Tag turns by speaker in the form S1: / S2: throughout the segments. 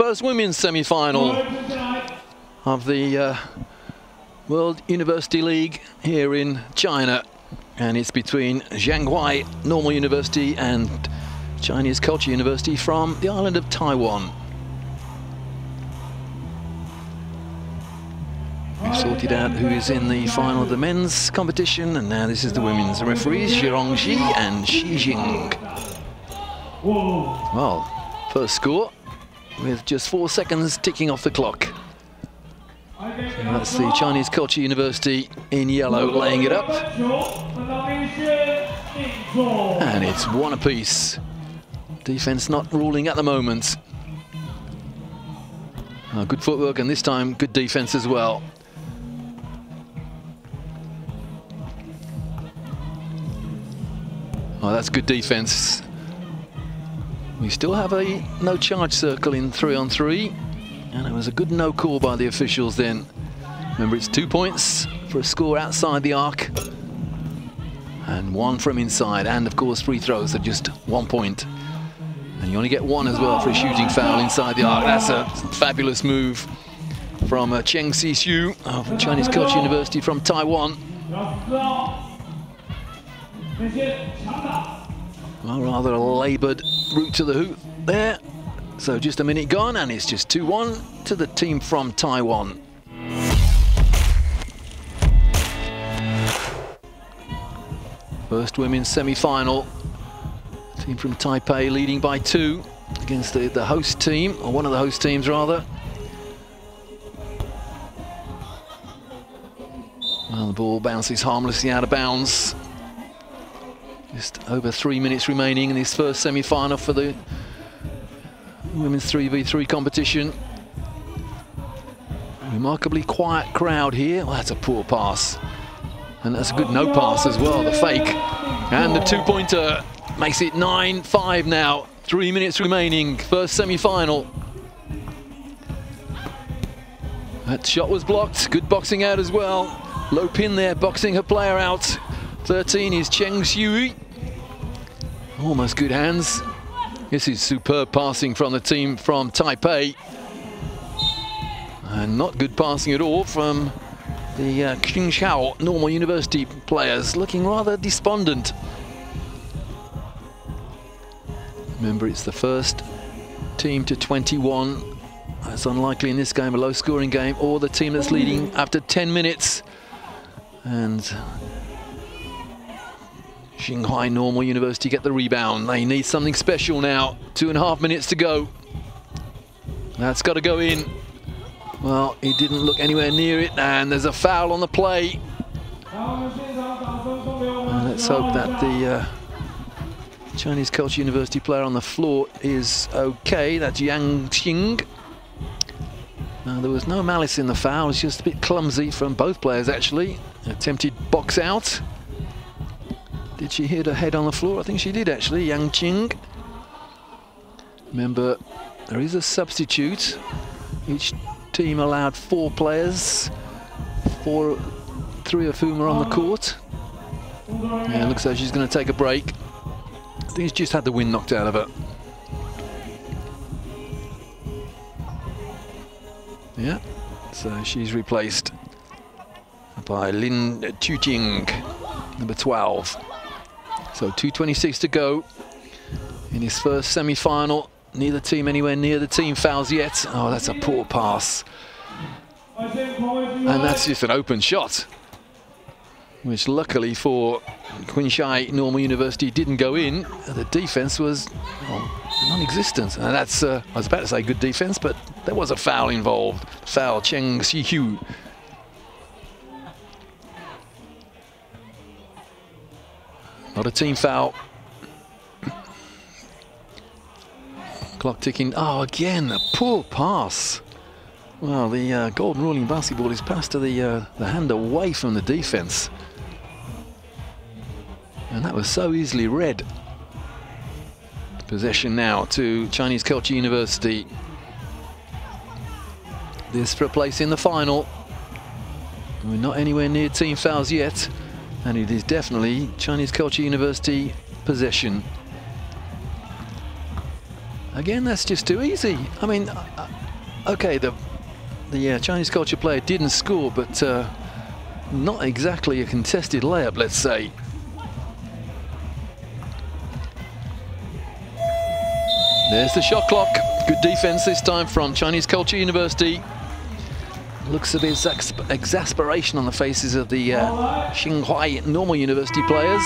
S1: first women's semi-final of the uh, World University League here in China. And it's between Zhanghuai Normal University and Chinese Culture University from the island of Taiwan. We've sorted out who is in the final of the men's competition, and now this is the women's. Referees, Zhirong Ji and Xi Jing. Well, first score with just four seconds ticking off the clock. So that's the Chinese Culture University in yellow laying it up. And it's one apiece. Defense not ruling at the moment. Oh, good footwork and this time good defense as well. Oh, that's good defense. We still have a no charge circle in three on three. And it was a good no call by the officials then. Remember, it's two points for a score outside the arc. And one from inside. And of course, free throws are just one point. And you only get one as well for a shooting foul inside the arc. That's a fabulous move from uh, Cheng Si-Hsu of Chinese Culture University from Taiwan. Well, rather a laboured route to the hoop there. So just a minute gone, and it's just 2-1 to the team from Taiwan. First women's semi-final. Team from Taipei leading by two against the, the host team, or one of the host teams rather. Well, the ball bounces harmlessly out of bounds. Just over three minutes remaining in this first semi-final for the women's 3v3 competition. Remarkably quiet crowd here. Well, that's a poor pass. And that's a good no pass as well, the fake. And the two-pointer makes it 9-5 now. Three minutes remaining, first semi-final. That shot was blocked. Good boxing out as well. Low pin there, boxing her player out. 13 is Cheng Xui. Almost good hands. This is superb passing from the team from Taipei. And not good passing at all from the uh, Qingshao Normal University players, looking rather despondent. Remember, it's the first team to 21. It's unlikely in this game, a low-scoring game, or the team that's leading after 10 minutes. And Zhanghuai Normal University get the rebound. They need something special now. Two and a half minutes to go. That's got to go in. Well, he didn't look anywhere near it, and there's a foul on the play. And let's hope that the uh, Chinese Culture University player on the floor is okay. That's Yang Qing. Now, there was no malice in the foul. It's just a bit clumsy from both players, actually. Attempted box out. Did she hit her head on the floor? I think she did, actually. Yang Qing. Remember, there is a substitute. Each team allowed four players, four, three of whom are on the oh. court. Yeah, looks like she's going to take a break. I think she's just had the wind knocked out of her. Yeah, so she's replaced by Lin Chujing, number 12. So 2.26 to go in his first semi-final. Neither team anywhere near the team fouls yet. Oh, that's a poor pass. And that's just an open shot, which luckily for Qingshai Normal University didn't go in. The defense was well, non-existent. And that's, uh, I was about to say good defense, but there was a foul involved. Foul, Cheng Si-Hsu. Not a team foul. Clock ticking. Oh, again, a poor pass. Well, the uh, golden ruling basketball is passed to the, uh, the hand away from the defense. And that was so easily read. Possession now to Chinese Culture University. This for a place in the final. We're not anywhere near team fouls yet. And it is definitely Chinese Culture University possession. Again, that's just too easy. I mean, uh, okay, the the uh, Chinese culture player didn't score, but uh, not exactly a contested layup, let's say. There's the shot clock. Good defense this time from Chinese Culture University. Looks of his ex exasperation on the faces of the uh, Normal University players.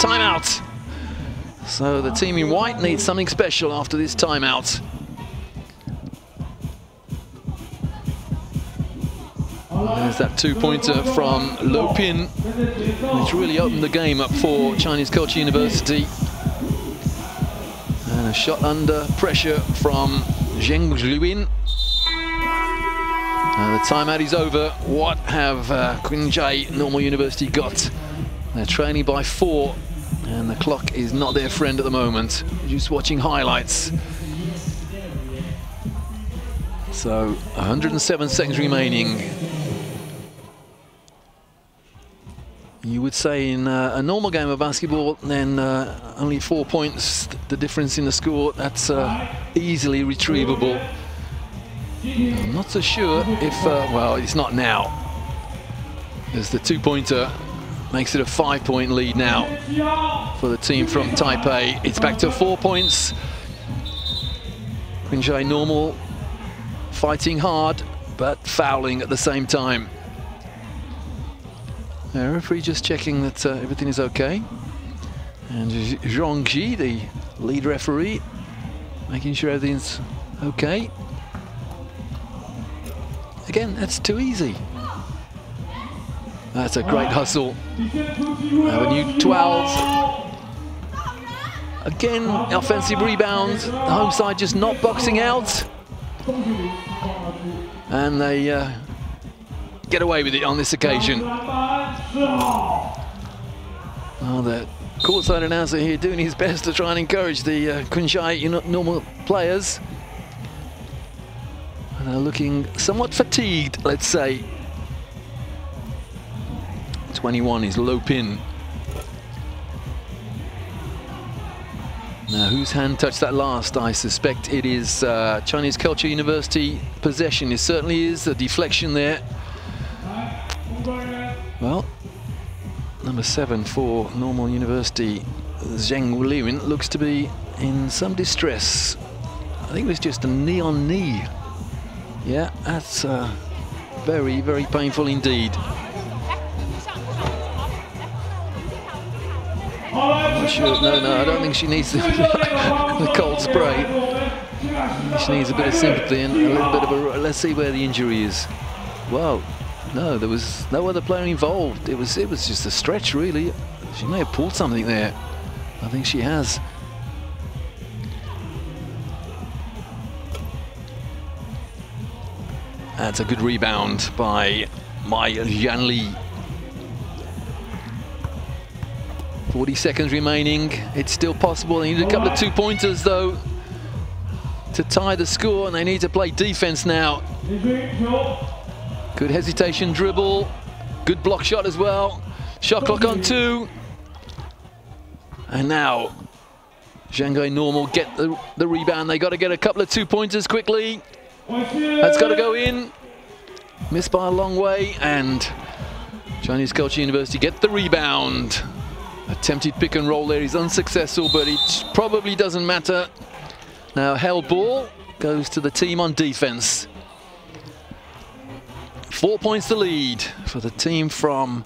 S1: Timeout. So the team in white needs something special after this timeout. There's that two-pointer from Lopin, which really opened the game up for Chinese Culture University. And a shot under pressure from Zheng Liwin. Uh, the timeout is over. What have uh, Normal University got? They're trailing by four, and the clock is not their friend at the moment. Just watching highlights. So 107 seconds remaining. You would say in uh, a normal game of basketball, then uh, only four points, the difference in the score, that's uh, easily retrievable. I'm not so sure if, uh, well, it's not now. As the two-pointer makes it a five-point lead now for the team from Taipei. It's back to four points. Qinghai normal, fighting hard, but fouling at the same time. The referee just checking that uh, everything is okay. And Zhong Ji, the lead referee, making sure everything's okay. Again, that's too easy. That's a great hustle. Avenue 12. Again, offensive rebound. The home side just not boxing out. And they uh, get away with it on this occasion. Oh, the courtside announcer here doing his best to try and encourage the uh, Qinghai normal players. They're looking somewhat fatigued, let's say. 21 is Lopin. Now, whose hand touched that last? I suspect it is uh, Chinese Culture University possession. It certainly is a deflection there. Well, number seven for Normal University, Zheng Liwin, looks to be in some distress. I think it was just a knee on knee. Yeah, that's uh, very, very painful indeed. Sure. No, no, I don't think she needs the, the cold spray. She needs a bit of sympathy and a little bit of a. Let's see where the injury is. Wow, no, there was no other player involved. It was it was just a stretch, really. She may have pulled something there. I think she has. That's a good rebound by Mai Yanli. 40 seconds remaining. It's still possible. They need a couple of two-pointers, though, to tie the score, and they need to play defense now. Good hesitation dribble. Good block shot as well. Shot clock on two. And now, Shanghai Normal get the, the rebound. They got to get a couple of two-pointers quickly. That's got to go in. Missed by a long way. And Chinese Culture University get the rebound. Attempted pick and roll there is unsuccessful, but it probably doesn't matter. Now held ball goes to the team on defense. Four points to lead for the team from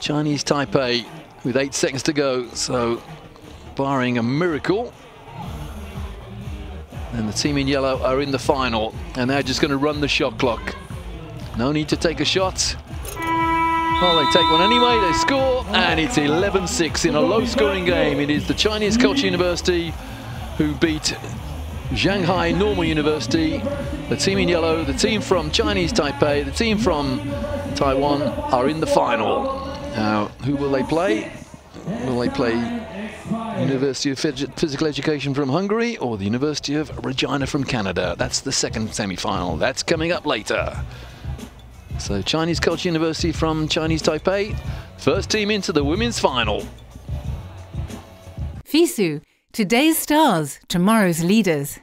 S1: Chinese Taipei with eight seconds to go. So barring a miracle, and the team in yellow are in the final and they're just going to run the shot clock. No need to take a shot. Well, they take one anyway, they score, and it's 11-6 in a low-scoring game. It is the Chinese Culture University who beat Shanghai Normal University. The team in yellow, the team from Chinese Taipei, the team from Taiwan are in the final. Now, who will they play? Will they play University of Physical Education from Hungary or the University of Regina from Canada? That's the second semi-final. That's coming up later. So Chinese Culture University from Chinese Taipei, first team into the women's final.
S2: FISU Today's stars, tomorrow's leaders.